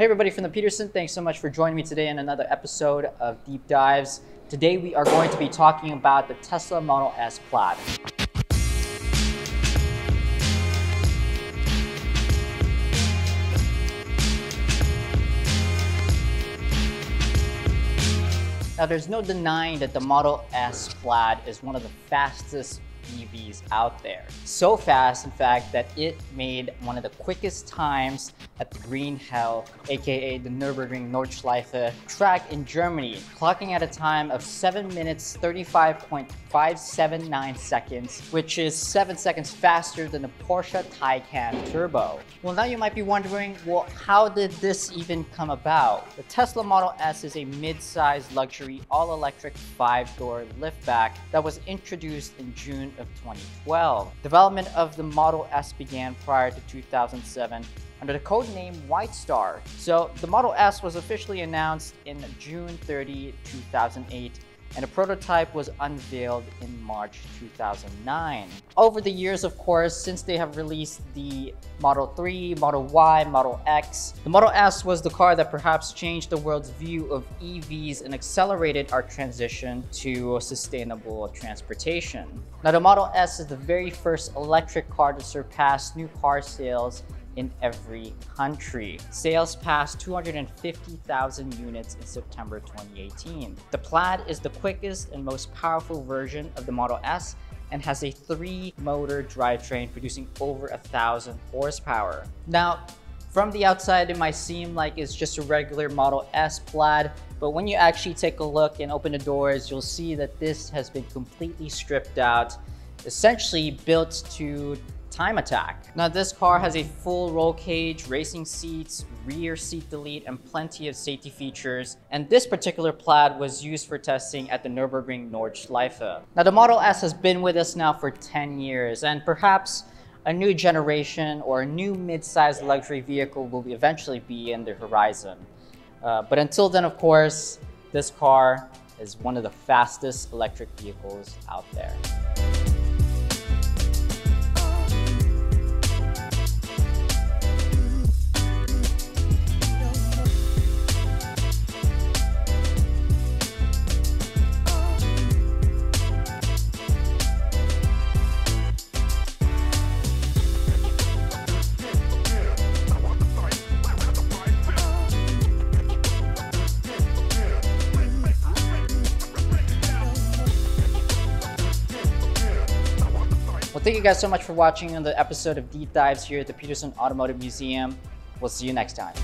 Hey everybody from the Petersen, thanks so much for joining me today in another episode of Deep Dives. Today we are going to be talking about the Tesla Model S Plaid. Now there's no denying that the Model S Plaid is one of the fastest EVs out there. So fast, in fact, that it made one of the quickest times at the Green Hell, aka the Nürburgring Nordschleife track in Germany, clocking at a time of 7 minutes 35.579 seconds, which is 7 seconds faster than the Porsche Taycan Turbo. Well, now you might be wondering, well, how did this even come about? The Tesla Model S is a mid-sized luxury all-electric 5-door liftback that was introduced in June of 2012. Development of the Model S began prior to 2007 under the code name White Star. So the Model S was officially announced in June 30, 2008 and a prototype was unveiled in March 2009. Over the years, of course, since they have released the Model 3, Model Y, Model X, the Model S was the car that perhaps changed the world's view of EVs and accelerated our transition to sustainable transportation. Now, the Model S is the very first electric car to surpass new car sales in every country. Sales passed 250,000 units in September 2018. The Plaid is the quickest and most powerful version of the Model S and has a three-motor drivetrain producing over a thousand horsepower. Now, from the outside, it might seem like it's just a regular Model S Plaid, but when you actually take a look and open the doors, you'll see that this has been completely stripped out, essentially built to time attack. Now this car has a full roll cage, racing seats, rear seat delete, and plenty of safety features. And this particular plaid was used for testing at the Nürburgring Nordschleife. Now the Model S has been with us now for 10 years and perhaps a new generation or a new mid-sized luxury vehicle will eventually be in the horizon. Uh, but until then, of course, this car is one of the fastest electric vehicles out there. Well, thank you guys so much for watching the episode of Deep Dives here at the Petersen Automotive Museum. We'll see you next time.